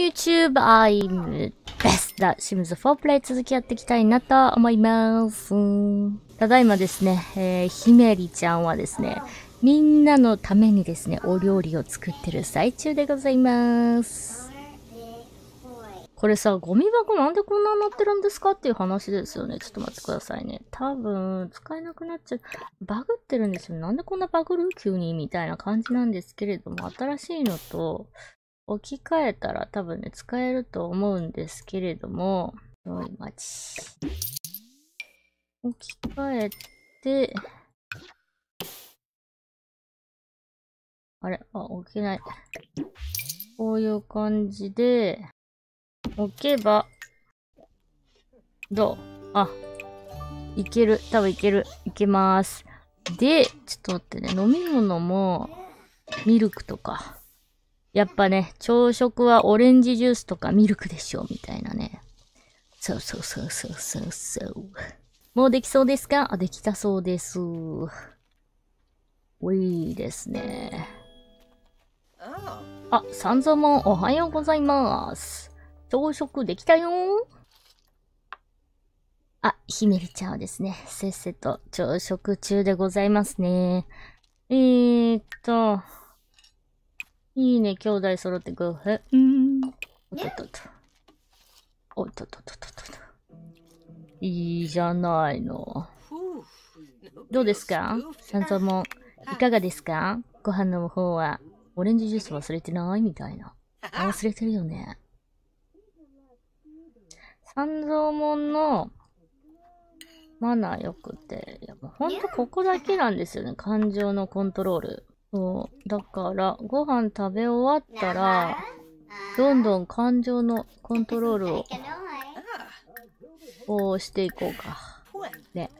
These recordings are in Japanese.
YouTube, I'm best だ。シムズ4プレイ続きやっていきたいなと思います。ただいまですね、えー、ひめりちゃんはですね、みんなのためにですね、お料理を作ってる最中でございます。これさ、ゴミ箱なんでこんなになってるんですかっていう話ですよね。ちょっと待ってくださいね。多分、使えなくなっちゃう。バグってるんですよ。なんでこんなバグる？急に？みたいな感じなんですけれども、新しいのと、置き換えたら多分ね、使えると思うんですけれども、おい待ち。置き換えて、あれ？あ、置けない。こういう感じで、置けば、どう？あ、いける。多分いける。いけます。で、ちょっと待ってね、飲み物も、ミルクとか。やっぱね、朝食はオレンジジュースとかミルクでしょ、みたいなね。そうそうそうそうそうそう。もうできそうですか？あ、できたそうです。おいいですね。あ、三蔵もおはようございます。朝食できたよあ、ひめりちゃんはですね、せっせと朝食中でございますね。えーっと、いいね、兄弟揃ってごへん。おっとっとっと。おっとっとっとっとっと。いいじゃないの。どうですか？三蔵も、いかがですか？ご飯の方は、オレンジジュース忘れてないみたいな。忘れてるよね。三蔵門のマナー良くて、いやもうほんとここだけなんですよね。感情のコントロール。そう。だから、ご飯食べ終わったら、どんどん感情のコントロールを、こうしていこうか。ね。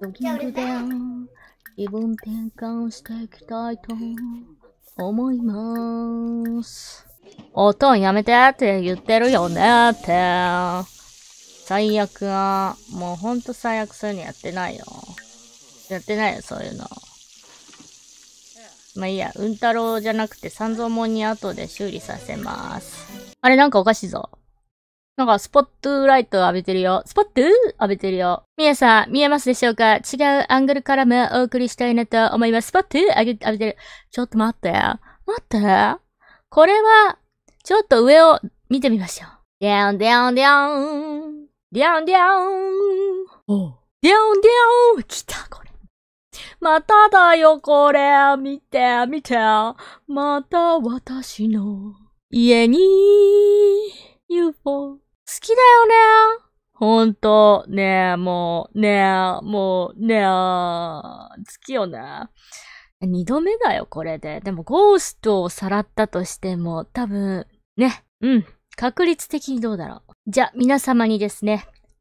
ジョギングで気分転換していきたいと思います。おとんやめてって言ってるよねって。最悪は、もうほんと最悪そういうのやってないよ。やってないよ、そういうの。まあいいや、うん太郎じゃなくて三蔵門に後で修理させます。あれなんかおかしいぞ。なんかスポットライト浴びてるよ。スポット浴びてるよ。みやさん、見えますでしょうか？違うアングルからもお送りしたいなと思います。スポット浴びてる。ちょっと待って。待って。これは、ちょっと上を見てみましょう。デャンデャンデャン。デャンデャン。おデャンデャン。来た、これ。まただよ、これ。見て、見て。また私の家に UFO。好きだよね。ほんと、ねえ、もう、ねえ、もう、ねえ、好きよね。二度目だよ、これで。でも、ゴーストをさらったとしても、多分、ね、うん、確率的にどうだろう。じゃ、皆様にですね、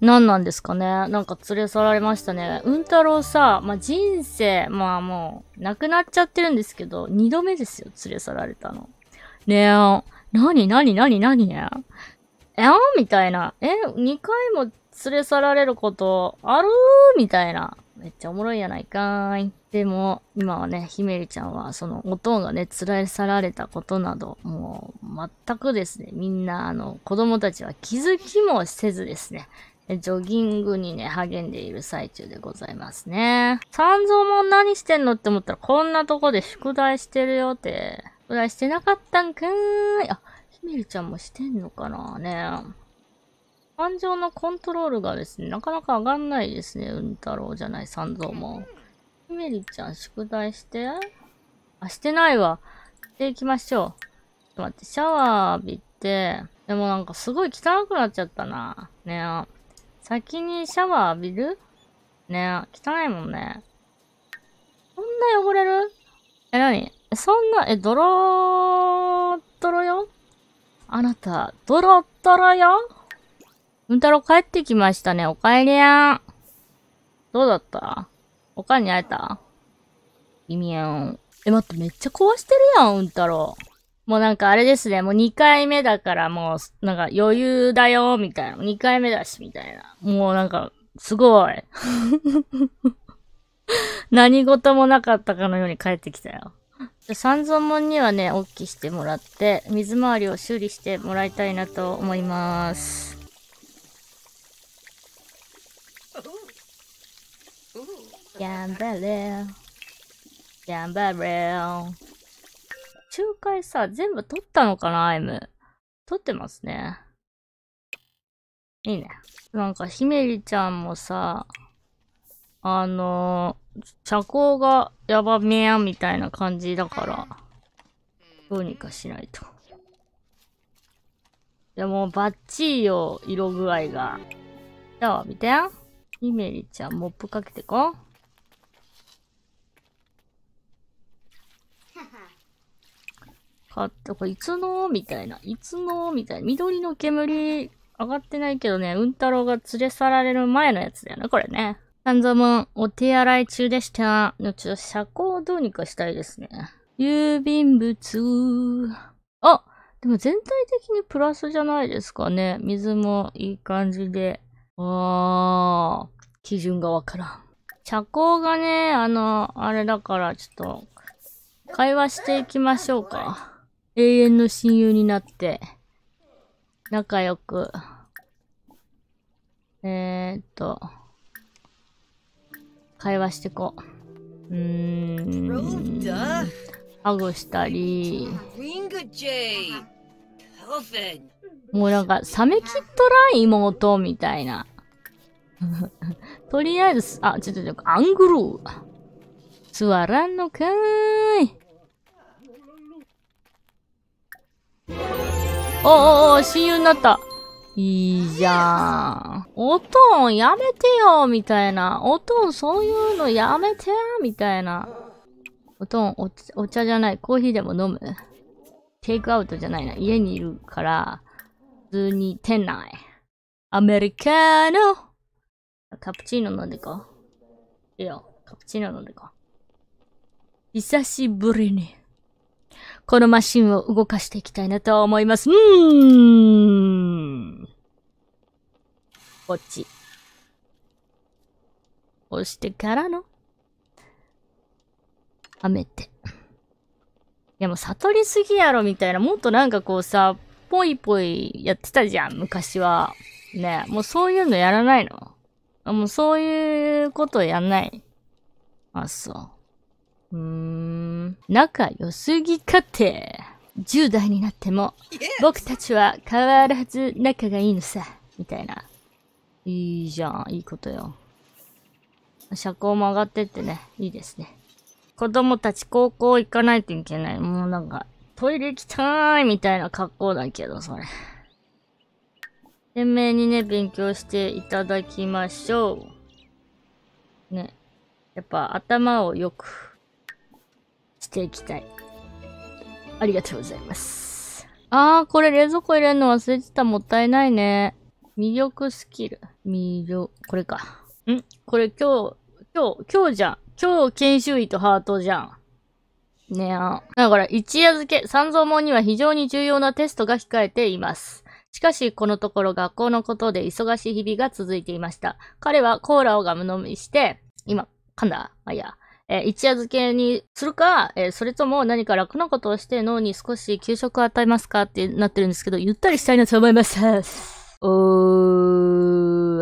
何なんですかねなんか連れ去られましたね。うん太郎さ、まあ、人生、まあもう、亡くなっちゃってるんですけど、二度目ですよ、連れ去られたの。ねえ、なになになになにえ？みたいな。え？二回も連れ去られることある？みたいな。めっちゃおもろいやないかーい。でも、今はね、ひめりちゃんは、その、おとんがね、連れ去られたことなど、もう、全くですね、みんな、あの、子供たちは気づきもせずですね、ジョギングにね、励んでいる最中でございますね。三蔵も何してんのって思ったら、こんなとこで宿題してるよって。宿題してなかったんかーい。あ、ひめりちゃんもしてんのかなね。感情のコントロールがですね、なかなか上がんないですね。うん太郎じゃない三蔵も。ひめりちゃん宿題してあ、してないわ。していきましょう。ちょっと待って、シャワー浴びて、でもなんかすごい汚くなっちゃったな。ね先にシャワー浴びる？ねえ、汚いもんね。そんな汚れる？え、なに？そんな、え、ドロー、ドロよ？あなた、ドロッドロよ？うんたろ帰ってきましたね。おかえりやん。どうだった？おかんに会えた？意味やん。え、待って、めっちゃ壊してるやん、うんたろ。もうなんかあれですね、もう2回目だからもう、なんか余裕だよ、みたいな。2回目だし、みたいな。もうなんか、すごい。何事もなかったかのように帰ってきたよ。三蔵門にはね、おっきしてもらって、水回りを修理してもらいたいなと思います。頑張れ。頑張れ。仲介さ、全部取ったのかな、アイム。取ってますね。いいね。なんか、ひめりちゃんもさ、あのー、車高がやばめやみたいな感じだから、どうにかしないと。でもう、バッチリよ、色具合が。じゃあ、見て。ひめりちゃん、モップかけてこ。かって、これいつの？みたいな。いつの？みたいな。緑の煙上がってないけどね、うんたろうが連れ去られる前のやつだよね、これね。半蔵門、お手洗い中でした。ちょっと車高をどうにかしたいですね。郵便物。あでも全体的にプラスじゃないですかね。水もいい感じで。あー、基準がわからん。車高がね、あの、あれだからちょっと、会話していきましょうか。永遠の親友になって、仲良く。えー、っと、会話してこう。うーん。ハグしたり。もうなんか、冷めきっとらん妹みたいな。とりあえず、あ、ちょっとちょっと、アングルー。座らんのかーい。おおお、親友になった。いいじゃん。おとんやめてよみたいな。おとんそういうのやめてみたいな。おとんお茶じゃない。コーヒーでも飲む。テイクアウトじゃないな。家にいるから、普通に店内。アメリカーノカプチーノ飲んでこう。いいよ。カプチーノ飲んでこう。久しぶりに。このマシンを動かしていきたいなと思います。うーん。こっち。押してからの、はめて。いやもう悟りすぎやろみたいな、もっとなんかこうさ、ぽいぽいやってたじゃん、昔は。ねもうそういうのやらないのもうそういうことやんない。あ、そう。うーん、仲良すぎかって。10代になっても、僕たちは変わらず仲がいいのさ、みたいな。いいじゃん、いいことよ。車高も上がってってね、いいですね。子供たち高校行かないといけない。もうなんか、トイレ行きたいみたいな格好だけど、それ。懸命にね、勉強していただきましょう。ね。やっぱ頭をよくしていきたい。ありがとうございます。あー、これ冷蔵庫入れるの忘れてた。もったいないね。魅力スキル。魅力、これか。ん？これ今日、今日、今日じゃん。今日研修医とハートじゃん。ねあ。だから一夜漬け、三蔵門には非常に重要なテストが控えています。しかし、このところ学校のことで忙しい日々が続いていました。彼はコーラをガム飲みして、今、噛んだ？まあ、いや。えー、一夜漬けにするか、えー、それとも何か楽なことをして脳に少し休息を与えますかってなってるんですけど、ゆったりしたいなと思います。う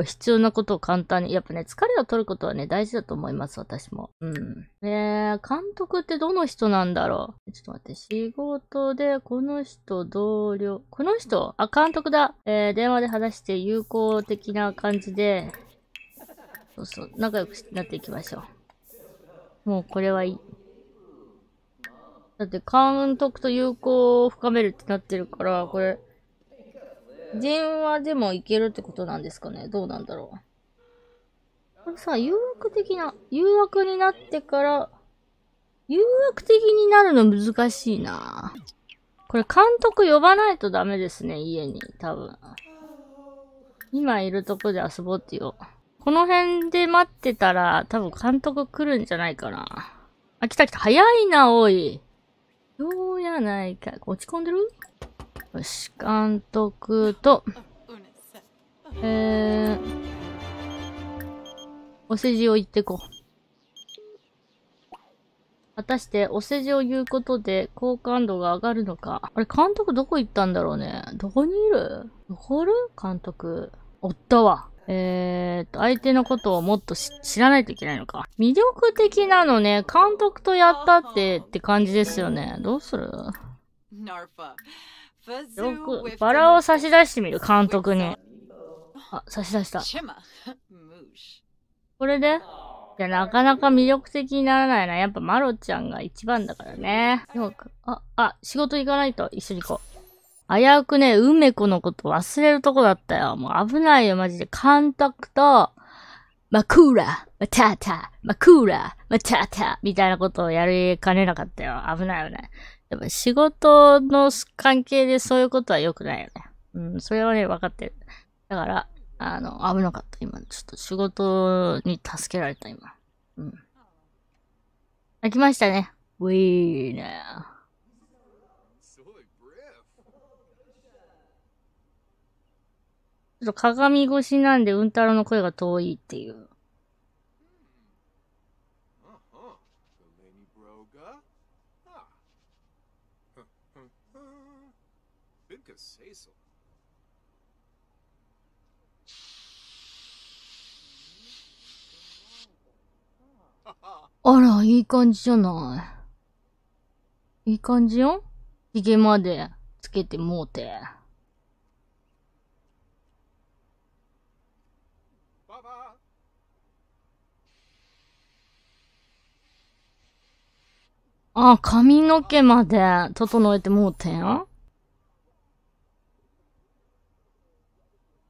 ー、必要なことを簡単に。やっぱね、疲れを取ることはね、大事だと思います、私も。うん。えー、監督ってどの人なんだろう？ちょっと待って、仕事で、この人、同僚、この人？あ、監督だ。えー、電話で話して友好的な感じで、そうそう、仲良くなっていきましょう。もうこれはいい。だって監督と友好を深めるってなってるから、これ、電話でもいけるってことなんですかね？どうなんだろう？これさ、誘惑的な、誘惑になってから、誘惑的になるの難しいなこれ監督呼ばないとダメですね、家に、多分。今いるとこで遊ぼうって言おう。この辺で待ってたら、多分監督来るんじゃないかな。あ、来た来た。早いな、おい。どうやないか。落ち込んでる？よし、監督と、えー、お世辞を言ってこう。果たしてお世辞を言うことで好感度が上がるのか。あれ、監督どこ行ったんだろうね。どこにいる？どこる？監督。おったわ。えーと、相手のことをもっと知らないといけないのか。魅力的なのね、監督とやったってって感じですよね。どうする？よく、バラを差し出してみる、監督に。あ、差し出した。これで？いや、なかなか魅力的にならないな。やっぱマロちゃんが一番だからね。よく、あ、あ、仕事行かないと一緒に行こう。危うくね、梅子のこと忘れるとこだったよ。もう危ないよ、マジで。監督と、マクーラ、マタータ、マクーラ、マタータ、みたいなことをやりかねなかったよ。危ないよね。やっぱ仕事の関係でそういうことは良くないよね。うん、それはね、分かってる。だから、あの、危なかった。今、ちょっと仕事に助けられた、今。うん。開きましたね。ウィーナー。ちょっと鏡越しなんで、うんたろの声が遠いっていう。あら、いい感じじゃない。いい感じよ髭までつけてもうて。あ、髪の毛まで整えてもうてん？は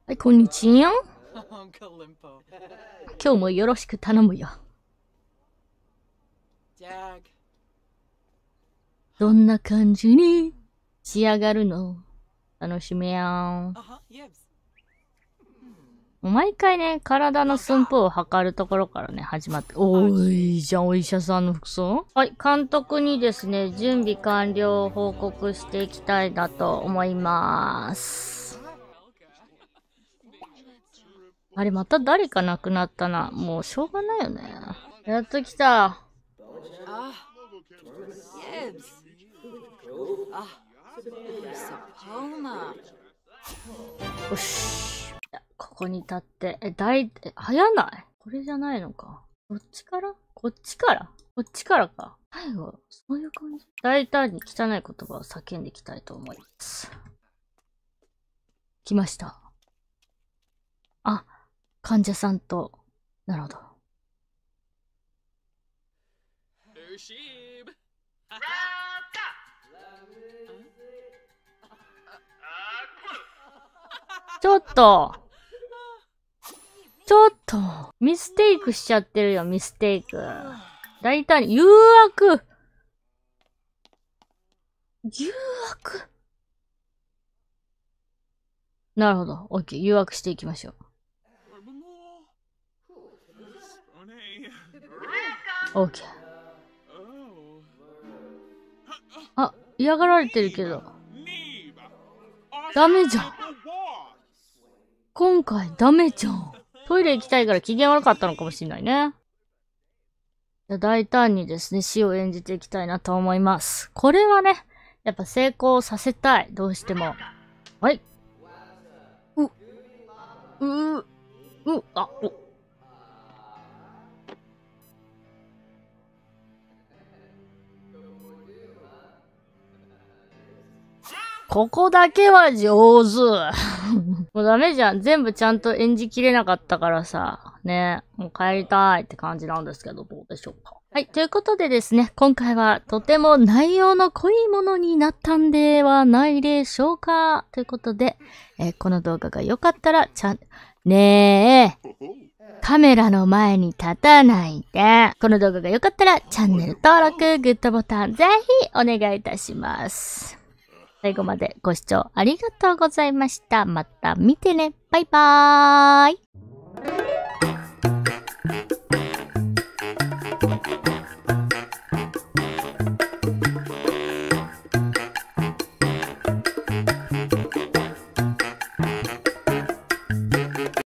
い、こんにちは。今日もよろしく頼むよ。どんな感じに仕上がるの？楽しみやん。毎回ね、体の寸法を測るところからね、始まって。おーい、じゃん、お医者さんの服装？はい、監督にですね、準備完了を報告していきたいなと思います。あれ、また誰か亡くなったな。もうしょうがないよね。やっと来た。よし。ここに立って、え、大、え、早ない？これじゃないのか。こっちから？こっちから？こっちからか。最後、そういう感じ？大胆に汚い言葉を叫んでいきたいと思います。来ました。あ、患者さんと、なるほど。ちょっと。ちょっと。ミステイクしちゃってるよ、ミステイク。大胆に、誘惑誘惑？なるほど。オッケー。誘惑していきましょう。オッケー。あ、嫌がられてるけど。ダメじゃん。今回ダメじゃん。トイレ行きたいから機嫌悪かったのかもしんないね。大胆にですね、死を演じていきたいなと思います。これはね、やっぱ成功させたい。どうしても。はい。う、う、う、あ、お。ここだけは上手。もうダメじゃん。全部ちゃんと演じきれなかったからさ。ね。もう帰りたいって感じなんですけど、どうでしょうか。はい。ということでですね、今回はとても内容の濃いものになったんではないでしょうか。ということで、えー、この動画が良かったら、ちゃん、ねえ。カメラの前に立たないで。この動画が良かったら、チャンネル登録、グッドボタン、ぜひお願いいたします。最後までご視聴ありがとうございました。また見てね。バイバーイ。